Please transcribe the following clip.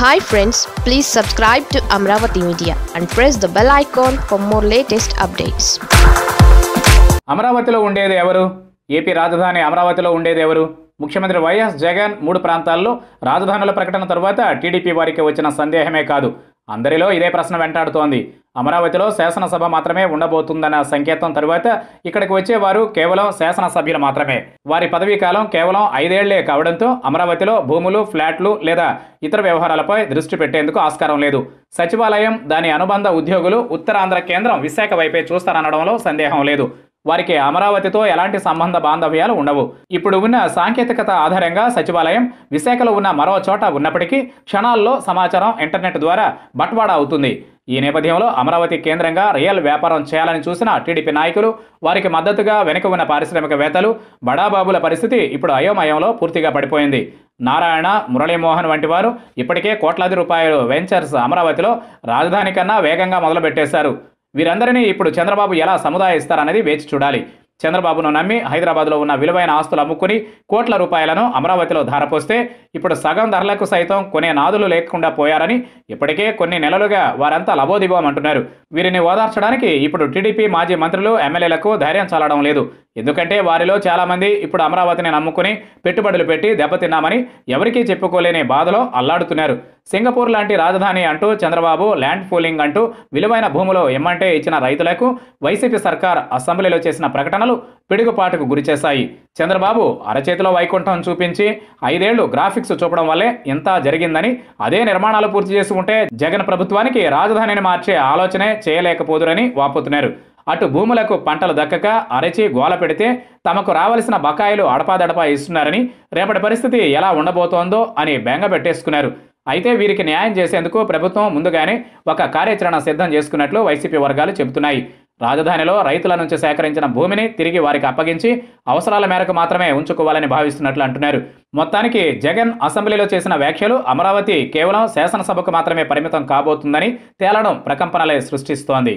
Hi friends please subscribe to Amaravati media and press the bell icon for more latest updates అమరావతిలో ఉండేది ఎవరు? AP రాజధాని అమరావతిలో ఉండేది ఎవరు? ముఖ్యమంత్రి వైఎస్ జగన్ మూడు ప్రాంతాల్లో రాజధానుల ప్రకటన తర్వాత టీడీపీ వారికి వచ్చిన సందేహమే కాదు. అందరిలో ఇదే ప్రశ్న వెంటాడుతోంది. అమరావతిలో శాసనసభ మాత్రమే ఉండబోతుందన్న సంకేతం తరువాత ఇక్కడికి వచ్చేవారు కేవలం శాసనసభ్యులు మాత్రమే. వారి పదవీ కాలం కేవలం ఐదేళ్ళే కావడంతో అమరావతిలో భూములు ఫ్లాట్లు లేదా ఇతర వ్యవహారాలపై దృష్టి పెట్టేందుకు ఆస్కారం లేదు. సచివాలయం దాని అనుబంధ ఉద్యోగులు ఉత్తరాంధ్ర కేంద్రం విశాఖ వైపే చూస్తారనడంలో సందేహం లేదు. వారికి అమరావతితో ఎలాంటి సంబంధ బాంధవ్యాలు ఉండవు. ఇప్పుడు ఉన్న సాంకేతికత ఆధారంగా సచివాలయం విశాఖలో ఉన్న మరో చోట ఉన్నప్పటికీ క్షణాల్లో సమాచారం ఇంటర్నెట్ ద్వారా బట్వాడా అవుతుంది. ఈ నేపథ్యంలో అమరావతి కేంద్రంగా రియల్ వ్యాపారం చేయాలని చూసిన టీడీపీ నాయకులు వారికి మద్దతుగా వెనుక ఉన్న పారిశ్రామికవేత్తలు బడాబాబుల పరిస్థితి ఇప్పుడు అయోమయంలో పూర్తిగా పడిపోయింది. నారాయణ మురళీమోహన్ వంటి వారు ఇప్పటికే కోట్లాది రూపాయలు వెంచర్స్ అమరావతిలో రాజధాని కన్నా వేగంగా మొదలుపెట్టేశారు. వీరందరినీ ఇప్పుడు చంద్రబాబు ఎలా సముదాయిస్తారనేది వేచి చూడాలి. చంద్రబాబును నమ్మి హైదరాబాద్లో ఉన్న విలువైన ఆస్తులు అమ్ముకుని కోట్ల రూపాయలను అమరావతిలో ధారపోస్తే ఇప్పుడు సగం ధరలకు సైతం కొనే నాదులు లేకుండా పోయారని ఇప్పటికే కొన్ని నెలలుగా వారంతా లబోదిబోమంటున్నారు వీరిని ఓదార్చడానికి ఇప్పుడు టీడీపీ మాజీ మంత్రులు ఎమ్మెల్యేలకు ధైర్యం చాలడం లేదు. ఎందుకంటే వారిలో చాలామంది ఇప్పుడు అమరావతిని నమ్ముకుని పెట్టుబడులు పెట్టి దెబ్బతిన్నామని ఎవరికీ చెప్పుకోలేని బాధలో అల్లాడుతున్నారు. సింగపూర్ లాంటి రాజధాని అంటూ చంద్రబాబు ల్యాండ్ పూలింగ్ అంటూ విలువైన భూములు ఎమ్మంటే ఇచ్చిన రైతులకు వైసీపీ సర్కార్ అసెంబ్లీలో చేసిన ప్రకటనలు పిడుగుపాటుకు గురిచేశాయి. చంద్రబాబు అరచేతిలో వైకుంఠం చూపించి ఐదేళ్ళు గ్రాఫిక్స్ చూపడం వల్లే ఇంత జరిగిందని అదే నిర్మాణాలు పూర్తి చేసి ఉంటే జగన్ ప్రభుత్వానికి రాజధానిని మార్చే ఆలోచనే చేయలేకపోదురని వాపోతున్నారు. అటు భూములకు పంటలు దక్కక అరచి గోల పెడితే తమకు రావలసిన బకాయిలు అడపాదడపా ఇస్తున్నారని రేపటి పరిస్థితి ఎలా ఉండబోతోందో అని బెంగ పెట్టేసుకున్నారు. అయితే వీరికి న్యాయం చేసేందుకు ప్రభుత్వం ముందుగానే ఒక కార్యాచరణ సిద్ధం చేసుకున్నట్లు వైసీపీ వర్గాలు చెబుతున్నాయి. రాజధానిలో రైతుల నుంచి సేకరించిన భూమిని తిరిగి వారికి అప్పగించి అవసరాల మేరకు మాత్రమే ఉంచుకోవాలని భావిస్తున్నట్లు అంటున్నారు. మొత్తానికి జగన్ అసెంబ్లీలో చేసిన వ్యాఖ్యలు అమరావతి కేవలం శాసనసభకు మాత్రమే పరిమితం కాబోతుందని తేలడం ప్రకంపనలే సృష్టిస్తోంది.